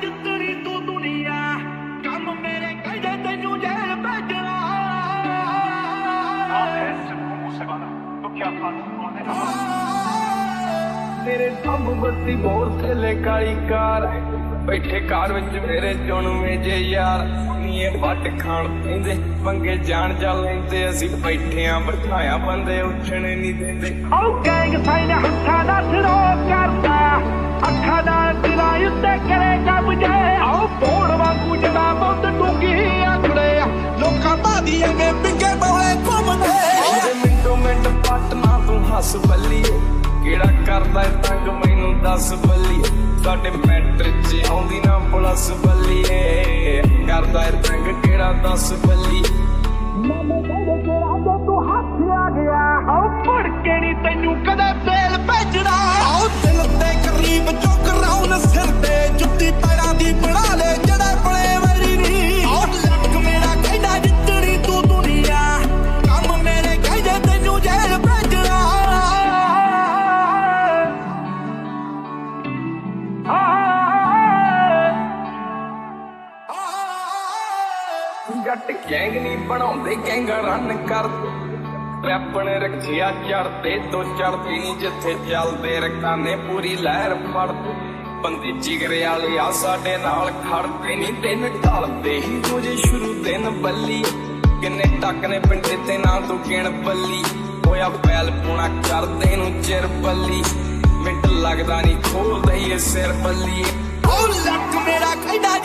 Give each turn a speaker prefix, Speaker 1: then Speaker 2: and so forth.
Speaker 1: ਜਿੱਤਣੀ ਤੂੰ ਦੁਨੀਆ ਕੰਮ ਮੇਰੇ ਕਹਿੰਦੇ ਤੈਨੂੰ ਜੇਲ੍ਹ ਭੇਜਣਾ
Speaker 2: ਤੇਰੇ ਸਭ ਬੱਤੀ ਬੋਰ ਥੱਲੇ ਕਾਲੀ ਕਾਰ ਬੈਠੇ ਕਾਰ ਵਿੱਚ ਮੇਰੇ ਚੁਣਵੇਂ ਜੇ ਯਾਰ। ਨੀਏ ਵੱਟ ਖਾਣ ਪੈਂਦੇ ਪੰਗੇ ਜਾਣ ਜਾ ਲੈਂਦੇ ਅਸੀਂ ਬੈਠੇ ਆਂ ਬਿਠਾਇਆ ਬੰਦੇ ਉੱਠਣੇ ਨਹੀਂ ਦਿੰਦੇ।
Speaker 1: ਉਹ ਗੈਂਗ ਸਾਈਨ ਹੱਥਾਂ ਦਾ ਉੱਤੇ ਕਰੇ ਕਬਜੇ ਆਓ ਬੋੜ ਵਾਂਗੂ ਜੜਾ ਮੁੱਦ ਡੂੰਗੀ ਆਖੜੇ ਲੋਕਾਂ ਬਾਦੀ ਅੰਗੇ ਪਿੰਗੇ ਬੋਲੇ ਘੁੰਮਦੇ।
Speaker 2: ਉਹਦੇ ਮਿੰਟੋ ਮਿੰਟ ਪੱਟ ਨਾ ਤੂੰ ਹੱਸ ਬੱਲੀਏ। ਕਿਹੜਾ ਕਰਦਾ ਏ ਤੰਗ ਮੈਨੂੰ ਦੱਸ ਬੱਲੀਏ। ਸਾਡੇ ਮੈਟਰ 'ਚ ਆਉਂਦੀ ਨਾ ਪਲਸ ਬੱਲੀਏ। ਕਰਦਾ ਏ ਤੰਗ ਕਿਹੜਾ ਦੱਸ ਬੱਲੀਏ। ਜੱਟ ਗੈਂਗ ਨਹੀਂ ਬਣਾਉਂਦੇ ਗੈਂਗ ਰਨ ਕਰ। ਰੈਪਣ ਰੱਖਿਆ ਚੜਦੇ ਤੋਂ ਚੜਦੀ ਨਹੀਂ ਜਿੱਥੇ ਚੱਲਦੇ ਰਕਾਨੇ ਪੂਰੀ ਲਹਿਰ ਫੜਦੇ ਬੰਦੇ ਜਿਗਰੇ ਵਾਲੇ ਆ, ਸਾਡੇ ਨਾਲ ਖੜਦੇ ਨਹੀਂ ਦਿਨ ਢਲਦੇ ਹੀ ਰੋਜੇ ਸ਼ੁਰੂ ਦਿਨ ਬੱਲੀ। ਕਿੰਨੇ ਟੱਕ ਨੇ ਪਿੰਡੇ ਤੇ ਨਾ ਤੂੰ ਗਿਣ ਬੱਲੀ। ਹੋਇਆ ਪੈਲ ਪੂਣਾ ਕਰਦੇ ਨੂੰ ਚਿਰ ਬੱਲੀ। ਮਿੰਟ ਲੱਗਦਾ ਨਹੀਂ ਖੋਲਦੇ ਇਹ ਸਿਰ ਬੱਲੀ।
Speaker 1: ਉਹ ਲੱਕ ਮੇਰਾ ਕਹਿੰਦਾ